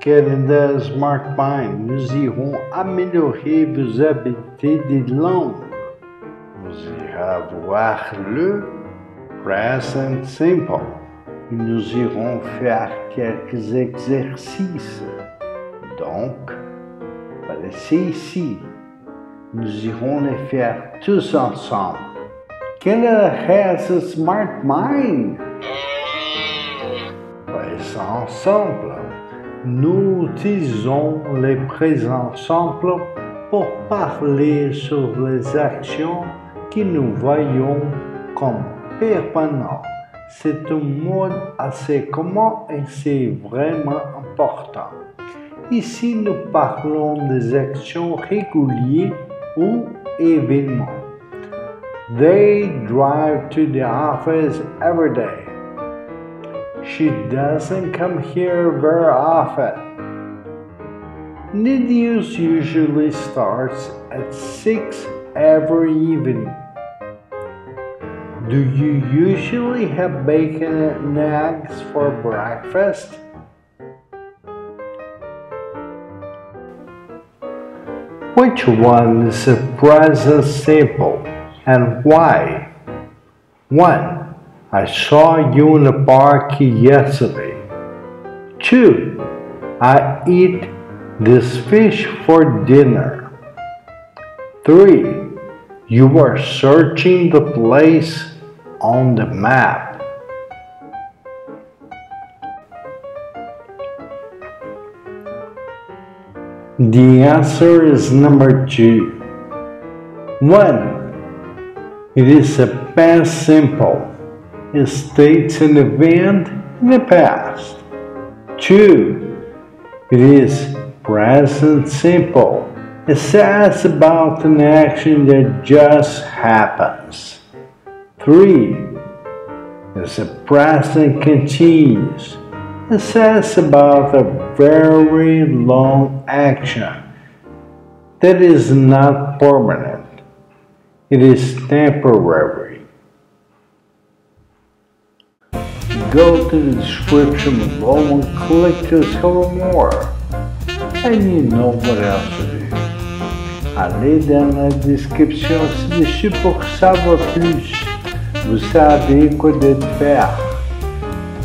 Canada Smart Mind, nous irons améliorer vos habiletés des langues. Vous irez voir le Present Simple. Nous irons faire quelques exercices. Donc, laisser ici. Nous irons les faire tous ensemble. Canada has a smart mind? Présent ensemble. Nous utilisons les présents simples pour parler sur les actions que nous voyons comme permanentes. C'est un mode assez commun et c'est vraiment important. Ici, nous parlons des actions régulières ou événements. They drive to the office every day. She doesn't come here very often. Nidius usually starts at 6 every evening. Do you usually have bacon and eggs for breakfast? Which one is the present simple and why? 1. I saw you in the park yesterday. 2. I eat this fish for dinner. 3. You were searching the place on the map. The answer is number two. One, it is a past simple. It states an event in the past. Two, it is present simple. It says about an action that just happens. Three, it's a present continuous. It says about a very long action that is not permanent, it is temporary. Go to the description below and click to discover more, and you know what else to do. Allez dans la description ci-dessus pour savoir plus. Vous savez quoi de faire.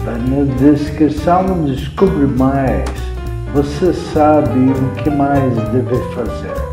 Na descrição descubra mais. Você sabe o que mais deve fazer.